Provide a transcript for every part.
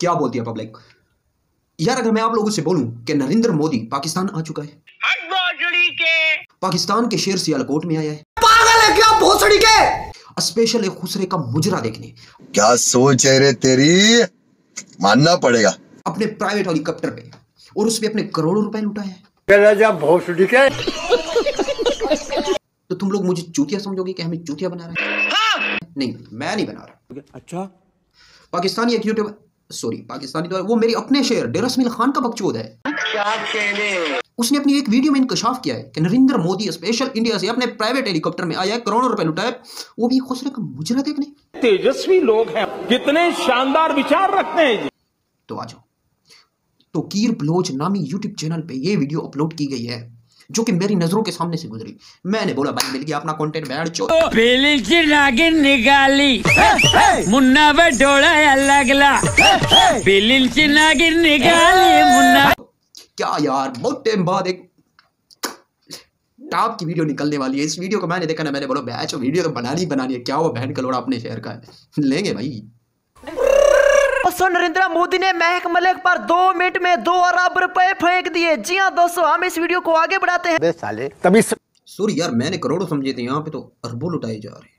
क्या बोलती है पब्लिक यार अगर मैं आप लोगों से बोलूँ कि नरेंद्र मोदी पाकिस्तान आ चुका है। के। पाकिस्तान के शेर सियालकोट में आया है। पागल है क्या भोसड़ी के? स्पेशल एक खुसरे का मुजरा देखने। क्या सोच है रे तेरी? मानना पड़ेगा। अपने प्राइवेट हेलीकॉप्टर पे और उसमें अपने करोड़ों रुपए लुटाया है। भोसड़ी के? तो तुम लोग मुझे चूतिया समझोगे कि हमें चूतिया बना रहे हैं? नहीं मैं नहीं बना रहा। अच्छा। पाकिस्तानी एक यूट्यूबर सॉरी पाकिस्तानी तो है, वो मेरे अपने शेर डेरसमिल खान का बकचोद है। उसने अपनी एक वीडियो में इंकशाफ किया है कि नरेंद्र मोदी स्पेशल इंडिया से अपने प्राइवेट हेलीकॉप्टर में आया है करोड़ों रुपए लुटाए वो भी खुसरे का मुजरा देखने तेजस्वी लोग हैं। कितने शानदार विचार रखते हैं जी। तो आ जाओ। तो कीर ब्लोच नामी यूट्यूब चैनल पे ये वीडियो अपलोड की गई है। जो कि मेरी नज़रों के सामने से गुजरी। मैंने बोला भाई मिल गया अपना कंटेंट बैठ नागिन निघाली मुन्ना बडोळा लागला पेलीची नागिन निघाली मुन्ना। क्या यार बहुत टाइम बाद एक टॉप की वीडियो निकलने वाली है। इस वीडियो को मैंने देखा ना मैंने बोला बैच वीडियो तो बनानी बनानी है। क्या वो बहन कलोड़ा अपने शहर का है? लेंगे भाई। दोस्तों नरेंद्र मोदी ने महक मलिक पर दो मिनट में दो अरब रुपए फेंक दिए। जी हाँ दोस्तों हम इस वीडियो को आगे बढ़ाते हैं। साले तभी स... सॉरी यार मैंने करोड़ों समझे थे यहाँ पे तो अरबों लुटाए जा रहे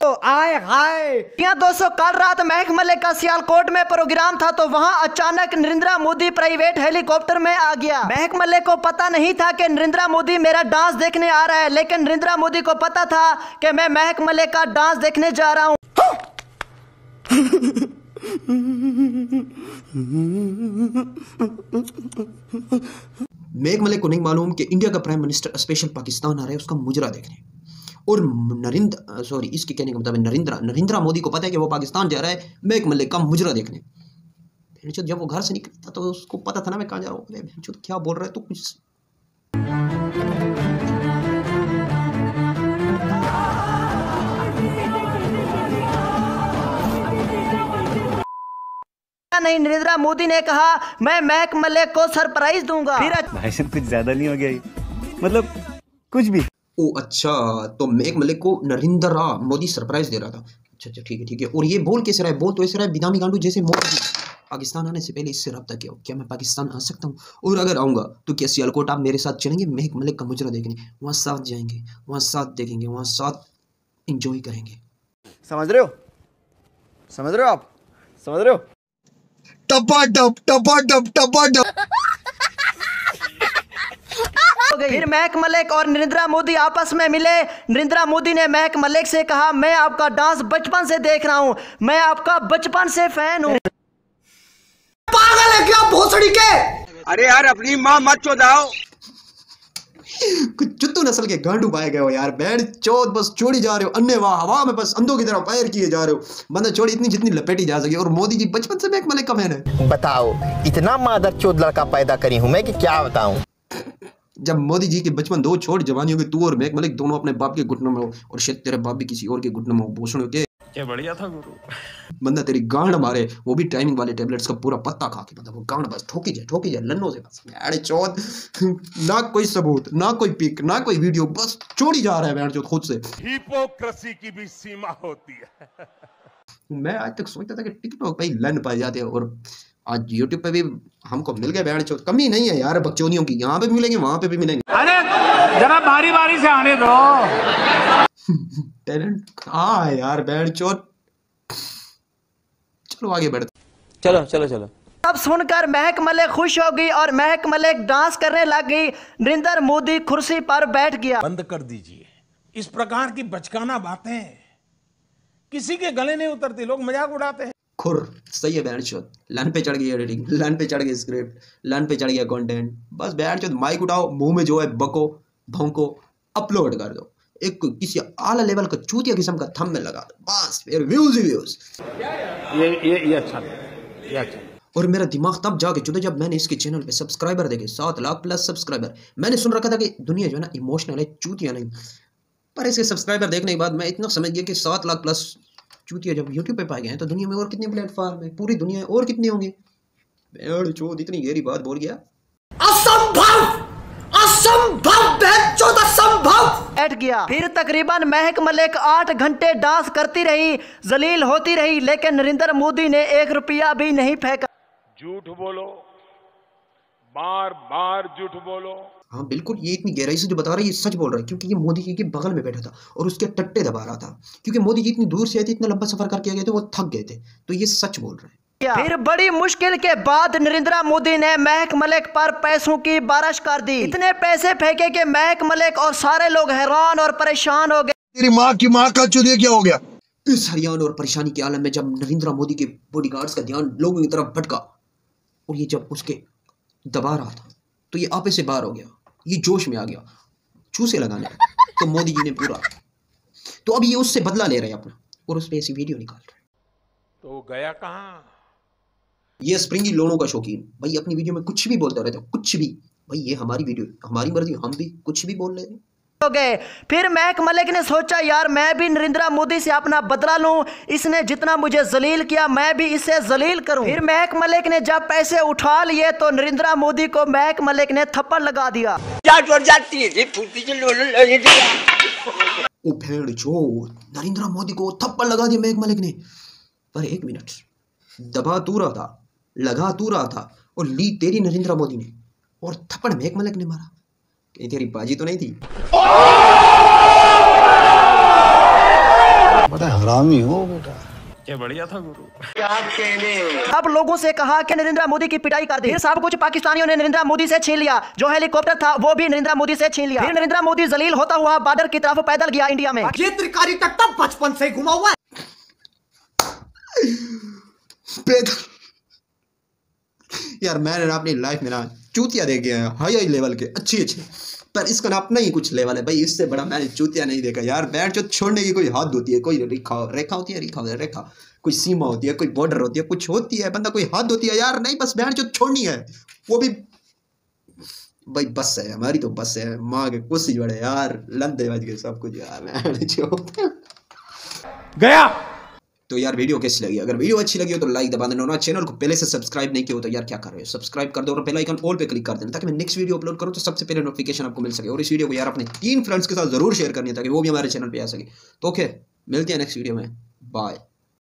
तो आए हाय। जी हाँ दोस्तों कल रात महक मलिक का सियालकोट में प्रोग्राम था तो वहाँ अचानक नरेंद्र मोदी प्राइवेट हेलीकॉप्टर में आ गया। महक मलिक को पता नहीं था कि नरेंद्र मोदी मेरा डांस देखने आ रहा है लेकिन नरेंद्र मोदी को पता था कि मैं महक मलिक का डांस देखने जा रहा हूँ। मेघ मलिक को नहीं मालूम कि इंडिया का प्राइम मिनिस्टर स्पेशल पाकिस्तान आ रहा है, उसका मुजरा देखने। और नरेंद्र सॉरी इसके कहने का मतलब नरेंद्र नरेंद्र मोदी को पता है कि वो पाकिस्तान जा रहा है मेघ मलिक का मुजरा देखने। जब वो घर से निकलता तो उसको पता था ना मैं कहाँ जा रहा हूँ? क्या बोल रहा है तू कुछ? नहीं नरेंद्र मोदी ने कहा मैं महक मलिक को सरप्राइज़ दूँगा। फिर भाई कुछ ज़्यादा नहीं हो गया मतलब कुछ भी। ओ अच्छा तो मेघ मलिक को नरेंद्र मोदी सरप्राइज़ दे रहा था। अच्छा अच्छा ठीक है ठीक है। और ये बोल कैसे रहा है? बोल तो ऐसे रहा है बिदामी गांडू जैसे मोदी पाकिस्तान आने से पहले इससे रब्ता किया। हो। क्या मैं पाकिस्तान आ सकता हूँ? और अगर आऊँगा तो क्या सियालकोट आप मेरे साथ चलेंगे? मेघ मलिक का मुजरा देखने। वहाँ साथ जाएँगे वहाँ साथ देखेंगे वहाँ साथ इंजॉय करेंगे। समझ रहे हो? समझ रहे हो आप? समझ रहे हो? टपा टप टपा टप टपा टप फिर महक मलिक और नरेंद्र मोदी आपस में मिले। नरेंद्र मोदी ने महक मलिक से कहा मैं आपका डांस बचपन से देख रहा हूँ। मैं आपका बचपन से फ़ैन हूँ। पागल है क्या भोसड़ी के? अरे यार अपनी माँ मत चोदाओ कुछ चुत्तू नस्ल के गांडू पाए गए हो यार। बैंड चौथ बस छोड़ी जा रहे हो अन्य वाह हवा में बस अंधों की तरह पैर किए जा रहे हो। बंदा छोड़ी इतनी जितनी लपेटी जा सके और मोदी जी बचपन से मेघ मलिक का फ़ैन है। बताओ इतना मादर चोद लड़का पैदा करी हूँ मैं कि क्या बताऊँ? जब मोदी जी के बचपन दो छोड़ जवानियों गई तू और मेघ मलिक दोनों अपने बाप के घुटनों में हो और शायद तेरे बाप भी किसी और के घुटनों में हो भूषण के। क्या बढ़िया था गुरु। बंदा तेरी गांड मारे वो भी टाइमिंग वाले टेबलेट्स का पूरा पत्ता खा के मतलब वो गांड बस ठोकी जाए ठोकी जाए लन्नों से बस अरे चौथ ना कोई सबूत ना कोई पिक ना कोई वीडियो बस छोड़ी जा रहा है बैंड चौथ खुद से। हिपोक्रेसी की भी सीमा होती है। मैं आज तक सोचता था कि टिकटॉक पे लन पाए जाते हैं और आज यूट्यूब पे भी हमको मिल गए बैंड चौथ। कमी नहीं है यार बकचोदियों की यहाँ पे भी मिलेंगे वहाँ पे भी मिलेंगे। अरे जरा बारी बारी से आने दो। टैलेंट हाँ यार बैंड चौथ चलो आगे बढ़ते चलो चलो चलो। अब सुनकर महक मलिक खुश हो गई और महक मलिक डांस करने लग गई। नरेंद्र मोदी कुर्सी पर बैठ गया। बंद कर दीजिए। इस प्रकार की बचकाना बातें। किसी के गले नहीं उतरती लोग मज़ाक उड़ाते हैं। खुर सही है बैठ चौथ लन पे चढ़ गई एडिटिंग लन पे चढ़ गई स्क्रिप्ट लन पे चढ़ गया कंटेंट बस बैठ चौथ माइक उठाओ मुँह में जो है बको भौंको अपलोड कर दो। एक किसी आला लेवल का चूतिया किस्म का थंब में लगा दो। बस फिर व्यूज़ ही व्यूज़ ये ये ये अच्छा ये अच्छा और मेरा दिमाग तब जाके चुदा जब मैंने इसके चैनल पे सब्सक्राइबर देखे सात लाख प्लस सब्सक्राइबर मैंने सुन रखा था कि दुनिया जो है ना इमोशनल है चूतिया नहीं। पर इसके सब्सक्राइबर देखने के बाद मैं इतना समझ गया कि सात लाख प्लस चूतिया जब यूट्यूब पे पाए गए हैं तो दुनिया में और कितने प्लेटफॉर्म है? पूरी दुनिया में और कितने होंगे? चोद इतनी गहरी बात बोल गया। असंभव! असंभव असंभव! बैठ गया फिर तकरीबन महक मलिक आठ घंटे डांस करती रही जलील होती रही लेकिन नरेंद्र मोदी ने एक रुपया भी नहीं फेंका। झूठ बोलो बार बार झूठ बोलो। हाँ बिल्कुल ये इतनी गहराई से जो बता रहा है ये सच बोल रहा है क्योंकि ये मोदी जी के बगल में बैठा था और उसके टट्टे दबा रहा था। क्योंकि मोदी जी इतनी दूर से आए थे इतना लंबा सफ़र करके आ गए थे वो थक गए थे। तो ये सच बोल रहे हैं। फिर बड़ी मुश्किल के बाद नरेंद्र मोदी ने महक मलिक पर पैसों की बारिश कर दी। इतने पैसे फेंके कि महक मलिक और सारे लोग हैरान और परेशान हो गए। तेरी माँ की माँ का चुदिया क्या हो गया? इस हरियाणा और परेशानी के आलम में जब नरेंद्र मोदी के बॉडीगार्ड्स का ध्यान लोगों की तरफ़ भटका और ये जब उसके दबा रहा था तो ये आपे से बाहर हो गया ये जोश में आ गया चूसे लगाने तो मोदी जी ने पूरा तो अब ये उससे बदला ले रहे हैं अपना और उस पर ऐसी वीडियो निकाल रहे हैं। तो गया कहाँ? ये स्प्रिंगी लोनों का शौकीन। भाई अपनी वीडियो में कुछ भी बोलते रहते हो कुछ भी। भाई ये हमारी वीडियो हमारी मर्ज़ी हम भी कुछ भी बोल रहे हैं गए। फिर महक मलिक ने सोचा यार मैं भी नरेंद्र मोदी से अपना बदला लूँ। इसने जितना मुझे जलील किया मैं भी इसे जलील करूँ। फिर महक मलिक ने जब पैसे उठा लिए तो नरेंद्र मोदी को महक मलिक ने थप्पड़ लगा दिया। ओ भेड़ जो नरेंद्र मोदी को थप्पड़ लगा दिया मेघ मलिक ने। पर एक मिनट दबा तू रहा था। लगा तू रहा था और ली तेरी नरेंद्र मोदी ने। और थप्पड़ मेघ मलिक ने मारा। कहीं तेरी बाजी तो नहीं थी? बड़ा हरामी हो बेटा। क्या बढ़िया था गुरु। क्या कहने अब लोगों से कहा कि नरेंद्र मोदी की पिटाई कर दी। फिर सब कुछ पाकिस्तानियों ने नरेंद्र मोदी से छीन लिया। जो हेलीकॉप्टर था वो भी नरेंद्र मोदी से छीन लिया। फिर नरेंद्र मोदी जलील होता हुआ बॉर्डर की तरफ़ पैदल गया इंडिया में। ये त्रिकारी तख्ता बचपन से घुमा हुआ है। पैदल यार मैंने ना अपनी लाइफ में ना चूतिया देख है हाई हाई लेवल के, अच्छी अच्छी। पर इसका ना अपना ही कुछ लेवल है। भाई, इससे बड़ा मैंने चूतिया नहीं देखा। यार, बैठ जो छोड़ने की कोई हद होती है। कोई रेखा रेखा होती है, रेखा होती है, रेखा। कोई सीमा होती है, कोई बॉर्डर होती है, कुछ होती है। बंदा कोई हद होती है, यार, नहीं, बस बैठ जो छोड़नी है। वो भी भाई, बस है, हमारी तो बस है। माँ के कुछ ही बड़े, यार, लंदे बज गए सब कुछ, यार गया। तो यार वीडियो कैसी लगी? अगर वीडियो अच्छी लगी हो तो लाइक दबा देना और चैनल को पहले से सब्सक्राइब नहीं किया हो तो यार क्या कर रहे हो? सब्सक्राइब कर दो और पहले आइकन ऑल पे क्लिक कर देना ताकि मैं नेक्स्ट वीडियो अपलोड करूँ तो सबसे पहले नोटिफिकेशन आपको मिल सके। और इस वीडियो को यार अपने तीन फ्रेंड्स के साथ ज़रूर शेयर करनी है ताकि वो भी हमारे चैनल पर आ सके। तो ओके मिलते हैं नेक्स्ट वीडियो में। बाय